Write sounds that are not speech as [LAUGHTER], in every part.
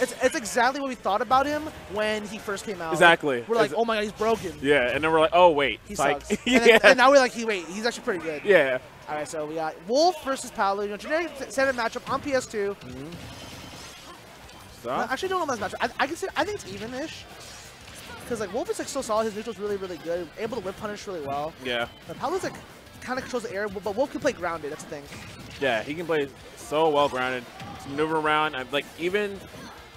It's, it's exactly what we thought about him when he first came out. Exactly. We're like, oh my god, he's broken. Yeah, and then we're like, oh wait, He psych. sucks. yeah. [LAUGHS] and, then, and now we're like, he wait, he's actually pretty good. yeah. All right, so we got Wolf versus know, generic standard matchup on PS2. So, I actually don't know about this matchup. I, I consider, I think it's even-ish. Because like Wolf is like so solid, his neutral's really, really good, able to whip punish really well. yeah. But Palu's like kind of controls the air, but Wolf can play grounded. That's the thing. Yeah, he can play so well grounded. Just maneuver around. I'm, like even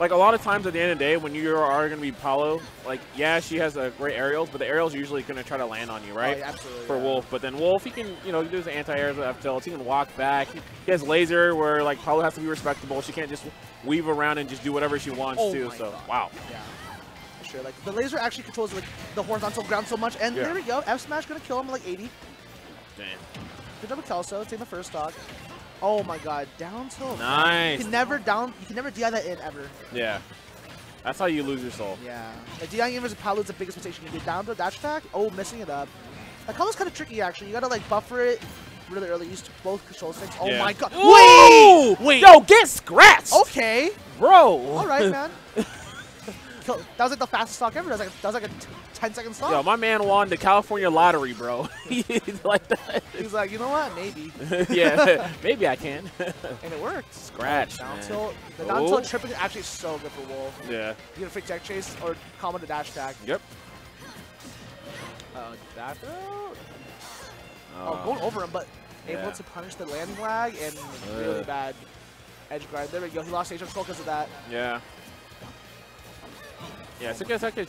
like a lot of times at the end of the day when you are going to be Palu, like yeah, she has a great aerials, but the aerials are usually going to try to land on you, right? Oh, yeah, absolutely. For yeah. Wolf, but then Wolf, he can, you know, he does anti-airs with F tilts. He can walk back. He, has laser where like Palu has to be respectable. She can't just weave around and just do whatever she wants Oh to. So God. wow. Yeah. Sure. Like the laser actually controls like the horizontal ground so much, and Yeah. there we go. F smash gonna kill him like 80. Damn. Good job with Kelso, taking the first stock. Oh my god, down tilt. You can never down. You can never DI that in ever. Yeah. That's how you lose your soul. Yeah. Like DI in versus Palu is the biggest mistake you can do. Down to dash attack. Oh, missing it up. That combo's kind of tricky actually. You gotta like buffer it really early. Use both control sticks. Oh Yeah. my god. Wait! Wait. Yo, get scratched! Okay. Bro! All right, man. [LAUGHS] That was like the fastest stock ever. That was like that was like a 10 second. Yo, my man won the California lottery, bro. [LAUGHS] He's like that. He's like, you know what? Maybe. [LAUGHS] yeah, [LAUGHS] maybe I can. And it worked. Scratch, Down tilt. The down tilt tripping is actually so good for Wolf. Yeah. You get a free tech chase or combo to dash attack. Yep. Uh, out. Uh, Oh, going over him, but yeah. able to punish the landing lag and really Ugh. bad edge guard. There we go. He lost stage control because of that. Yeah. Yeah, so I guess I could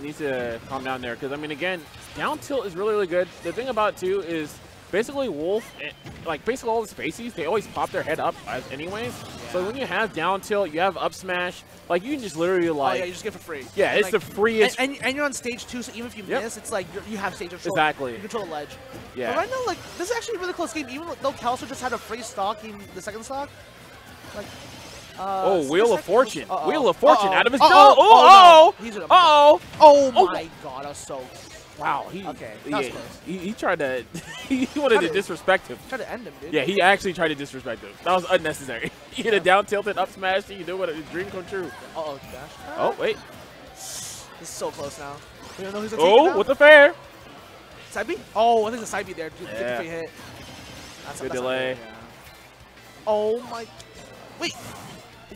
needs to calm down there because I mean, again, down tilt is really really good. The thing about it, too is basically Wolf, eh, like basically all the spacies, they always pop their head up as anyways. So when you have down tilt, you have up smash, like you can just literally like. oh like, yeah, you just get for free. yeah, And, it's like, the freest. and, and, and you're on stage two, so even if you Yep. miss, it's like you have stage control. Exactly. You control the ledge. yeah. But right now, like this is actually a really close game. Even though Kelso just had a free stock in the second stock, like. Uh, Oh, Wheel of Fortune. was- uh-oh. Wheel of Fortune Uh-oh. out of his dome. Oh, Oh, no. Gonna- oh, Oh Oh. my god, that was so. Wow. He, Okay, yeah, close. he, he tried to, [LAUGHS] he wanted to to- disrespect him. Tried to end him, dude. Yeah, he actually tried to disrespect him. That was unnecessary. [LAUGHS] He hit a down tilted up smash, and you do what his dream come true. Uh oh, dash. Oh, wait. This is so close now. We don't know who's Oh, with the fair. Side B? Oh, I think the side B there. Good, Yeah. hit. That's Good that's delay. good, yeah. Oh my. Wait.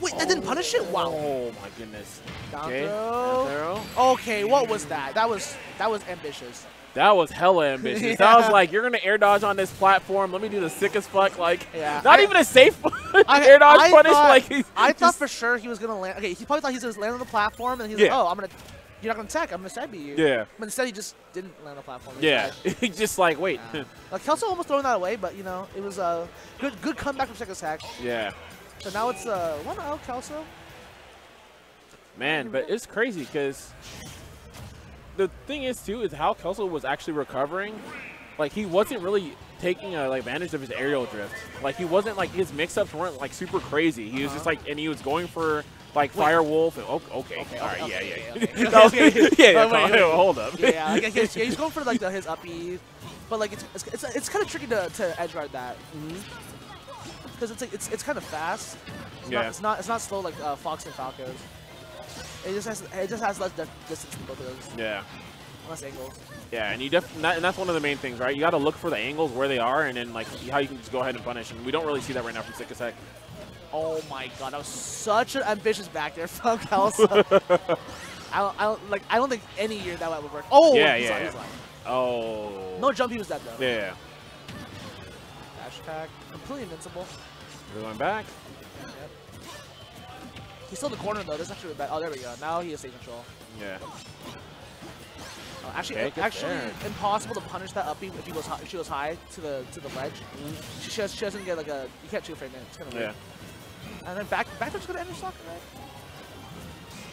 Wait, that didn't punish it? Wow. Oh my goodness. Down Okay. throw. Okay, what was that? That was that was ambitious. That was hella ambitious. [LAUGHS] Yeah. That was like, you're gonna air dodge on this platform. Let me do the sickest fuck. Like, Yeah. not I- even a safe [LAUGHS] I- air dodge I punish. thought- like, he's I thought for sure he was gonna land. Okay, he probably thought he was gonna land on the platform, and he's Yeah. like, "Oh, I'm gonna, you're not gonna tech. I'm gonna side B you." Yeah. But instead, he just didn't land on the platform. Yeah. Instead. [LAUGHS] He just like, wait. Yeah. like Kelso almost throwing that away, but you know, it was a good good comeback from second attack. yeah. So now it's uh one out Kelso. Man, but it's crazy because the thing is too is how Kelso was actually recovering. Like he wasn't really taking uh, like advantage of his aerial drift. Like he wasn't like his mix-ups weren't like super crazy. He was just Uh-huh. like and he was going for like Fire Wolf. And, oh, okay, Okay, all right, okay, yeah, yeah, okay, yeah. okay, okay, okay. yeah, yeah, Wait, wait, wait, wait. hold up. Yeah, like, he's, yeah, he's going for like the, his up E, but like it's it's, it's, it's kind of tricky to, to edge guard that because it's like it's it's kind of fast. It's Yeah. Not, it's not it's not slow like uh, Fox and Falcos. It just has it just has less distance than both of those, yeah. less angles. Yeah, and you def and that- and that's one of the main things, right? You got to look for the angles where they are, and then like how you can just go ahead and punish. And we don't really see that right now from SickAsHeck. Oh my god, that was such an ambitious back there [LAUGHS] from Kelso. I don't, I don't like I don't think any year that would work. Oh Yeah, he's yeah, lying, yeah. Oh. No jump, he was dead though. Yeah. Dash attack, completely invincible. Went back. He's still in the corner though. This is actually bad. Oh, there we go. Now he has stage control. Yeah. Uh, actually, actually there. impossible to punish that up B if he goes high, if she goes high to the to the ledge. She, she, has, she doesn't get like a you can't two frame it. It's gonna Yeah. And then back back just gonna end your stock, right?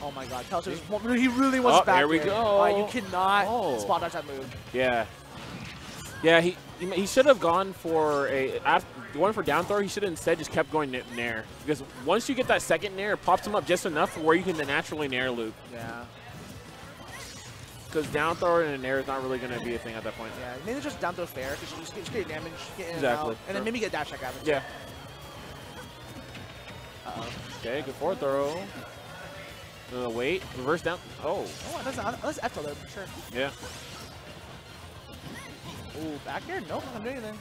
Oh my God, Kelso just he really wants Oh, back there we there. go. You cannot Oh. spot dodge that move. Yeah. Yeah, he he, he should have gone for a after, going for down throw. He should have instead just kept going nair because once you get that second nair, it pops him up just enough where you can then naturally nair loop. Yeah, Because down throw and a nair is not really going to be a thing at that point. yeah. Maybe just down throw fair because you just get, just get damage, get Exactly. and out, and then maybe get dash attack out. Yeah. Uh-oh. Okay, good forward throw. Wait, reverse down. Oh, Oh, that's that's F tilt, for sure. yeah. Ooh, back here? Nope, not gonna do anything.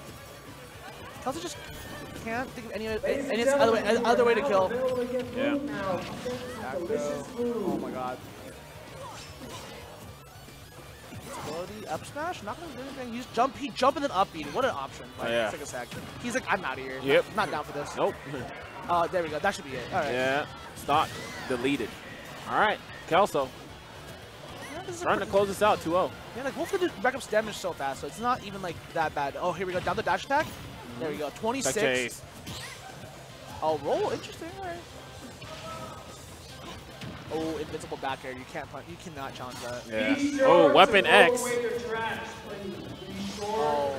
Kelsey just can't think of any, any other, way, other way to kill. Yeah. Back throw. Oh my god. Explodey, up smash, not gonna do anything. He's jump, he jump and then up B. What an option. Like, Oh, yeah. Take a sec. He's like, I'm out of here. Yep. Not down for this. Nope. Uh, there we go. That should be it. All right. yeah. Stock deleted. All right. Kelso Is trying to close this out 2-0. Yeah, like Wolf can do rack up damage so fast, so it's not even like that bad. Oh, here we go. Down the dash attack. There we go. Mm-hmm. 26. Oh, roll. Interesting. All right. Oh, invincible back air. You can't punch. You cannot challenge that. Yeah. Oh, weapon X. Oh.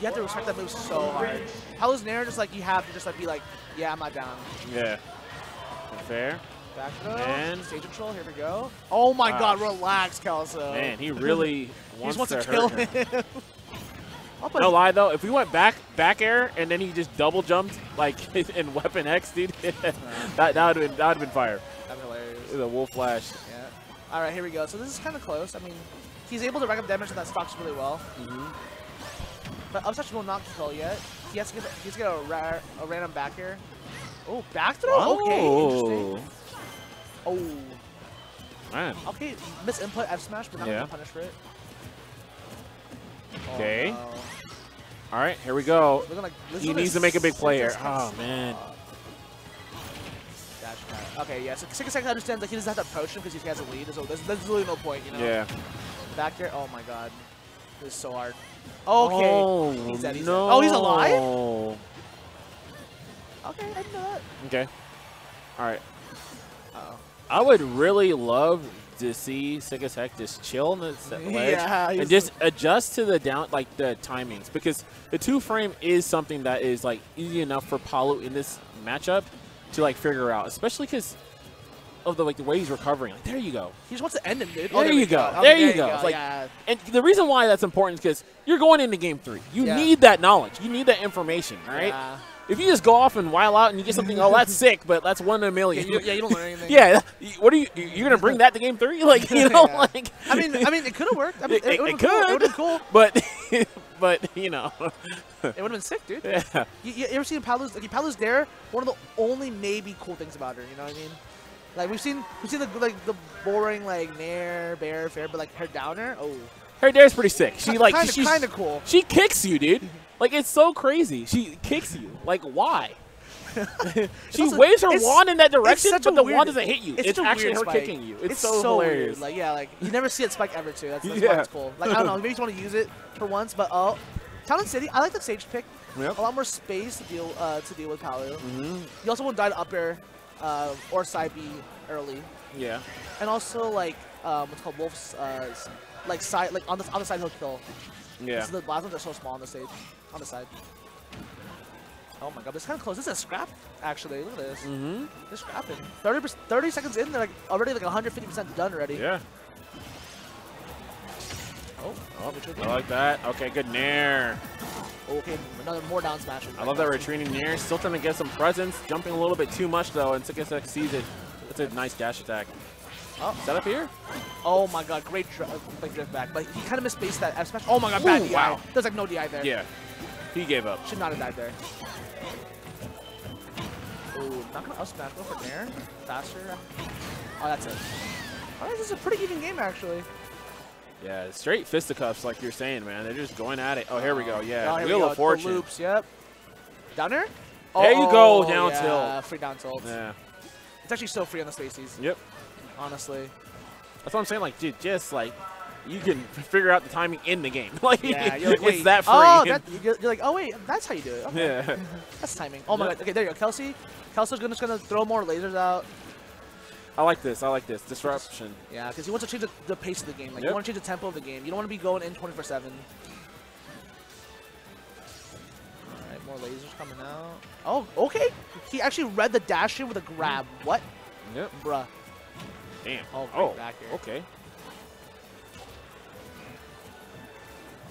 You have to respect that move so hard. Palu's Nair just like you have to just like be like, yeah, I'm not down. Yeah. Fair. Back throw. And- stage control. Here we go. Oh my Wow. God, relax, Kelso. Man, he really [LAUGHS] wants, just wants to, to, kill hurt him. [LAUGHS] him. oh, No lie though, if we went back back air and then he just double jumped like [LAUGHS] in Weapon X, dude, that that would have been that would have been fire. That's hilarious. The wolf flash. Yeah. All right, here we go. So this is kind of close. I mean, he's able to rack up damage and that stocks really well. Mm-hmm. But Upstage will not kill yet. He has to get, he has to get a, ra a random back here. Oh, back throw? Okay, interesting. Oh, man. okay. Miss input F smash, but not Yeah. gonna punish for it. Oh, Okay. no. All right, here we go. Gonna, He needs to make a big play here. Oh, man. Okay, yeah. So SickAsHeck understands that he doesn't have to approach him because he has a lead. So there's, there's really no point, you know. Yeah. Back here. Oh my god. This is so hard. Okay. Oh, He's dead, he's dead. no. Oh, he's alive? Okay, I didn't know that. Okay. All right. Uh-oh. I would really love to see Heck just chill on the set ledge Yeah, and just adjust to the down like the timings because the two frame is something that is like easy enough for Palu in this matchup to like figure out, especially because of the like the way he's recovering. Like there you go. He just wants to end him, oh, dude. There we you go. Oh, There you go. It's like- yeah. And the reason why that's important is because you're going into game three. You Yeah. need that knowledge. You need that information, right? Yeah. If you just go off and while out and you get something, oh, that's sick, but that's one in a Yeah, million. you, yeah, you don't learn anything. [LAUGHS] Yeah, what are you? You're gonna bring that to game three? [LAUGHS] Like you know, Yeah. like I mean, I mean, it could have worked. I mean, [LAUGHS] It- it, it- would have been cool. It would have cool. but but you know, It would have been sick, dude. yeah, You, you ever seen Palu's? Like, Palu's there. One of the only maybe cool things about her. You know what I mean? Like we've seen, we've seen the like the boring like nair, bair, fair, but like her downer. Oh, her dair's pretty sick. She like kind she's kind of cool. she kicks you, dude. Like it's so crazy. She kicks you. Like why? [LAUGHS] she also- waves her wand in that direction, but the weird- wand doesn't hit you. It's, It's, actually her spike. kicking you. It's, so, weird. hilarious. Like yeah, like you never see it spike ever too. That's, [LAUGHS] that's Yeah. why it's cool. Like I don't know, maybe you just want to use it for once, but oh, Town and City. I like the stage pick. Yep. A lot more space to deal uh, to deal with Palu. hmm You also won't die to up air uh, or side B early, Yeah. and also like um, what's called Wolf's uh, like side like on the on the side he'll kill. Yeah. So the plasmas are so small on the stage, on the side. Oh my god, this is kind of close. This is a scrap, actually. Look at this. hmm They're scrapping. 30, 30 seconds in, they're like already like 150% done already. Yeah. Oh, Oh, I like that. Okay, good nair. Okay, another more down smash. I love that retreating nair. Still trying to get some presence. Jumping a little bit too much though, and SickAsHeck sees it. It's a nice dash attack. Oh. Is that up here? Oh my god, great uh, like drift back. But he kind of misspaced that F smash. Oh my god, bad Ooh, DI. wow. There's like no DI there. Yeah. He gave up. Should not have died there. Ooh, not gonna up smash. Go for nair. Faster. Oh, that's it. Alright, this is a pretty even game actually. Yeah, straight fisticuffs like you're saying, man. They're just going at it. Oh, here we go. Yeah, Oh, Wheel of The Fortune. loops, yep. Down there? There you go, Oh, down yeah, tilt. Free down tilt. Yeah. It's actually so free on the spacies, Yep. Honestly. That's what I'm saying. Like, dude, just like you can figure out the timing in the game. [LAUGHS] like, Yeah, you're [LAUGHS] like, it's that free. Oh, that, you're, you're like, oh wait, that's how you do it. Okay. yeah. [LAUGHS] That's timing. Oh my Yeah. god. Okay, there you go. Kelsey. Kelsey's gonna, just gonna throw more lasers out. I like this. I like this disruption. Yeah, because he wants to change the, the pace of the game. Like, you want to change the tempo of the game. You don't want to be going in 24 7. Alright, more lasers coming out. Oh, okay. He actually read the dash in with a grab. Mm-hmm. What? Yep. Bruh. Damn. Oh, great oh. back here. Okay.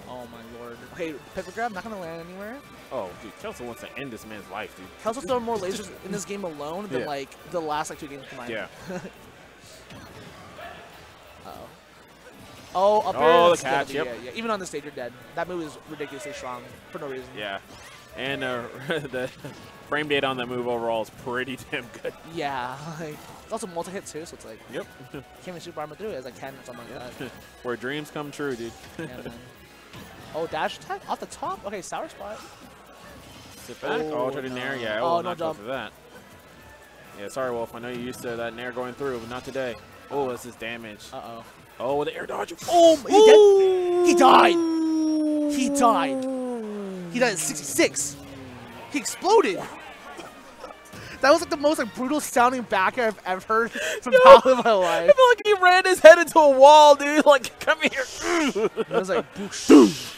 Oh my lord. Okay, paper grab, not gonna land anywhere. Oh, dude, Kelso wants to end this man's life, dude. Kelso's throwing more lasers in this game alone than Yeah. like the last like two games combined. Yeah. [LAUGHS] Uh-oh. Oh, up Oh, air, the that's catch, be- yep. Yeah, yeah. Even on the stage, you're dead. That move is ridiculously strong for no reason. Yeah. And uh, [LAUGHS] the frame data on that move overall is pretty [LAUGHS] damn good. Yeah. Like, it's also multi-hit too, so it's like Yep. [LAUGHS] can't even super armor through it as I can or something like that. Where dreams come true, dude. Yeah. Oh, dash attack off the top. Okay, sour spot. Sit back. Oh, Oh, to nair. no. Yeah, Oh, oh, no not go jump. for that. Yeah, sorry, Wolf. I know you're used to that nair going through, but not today. Oh, this is damage. Uh oh. Oh, with the air dodge. Oh, he, he died. He died. He died at 66. He exploded. That was like the most like brutal sounding back I've ever heard from [LAUGHS] Yo, [LAUGHS] Palu in my I feel like he ran his head into a wall, dude. [LAUGHS] Like, come here. It was like boosh.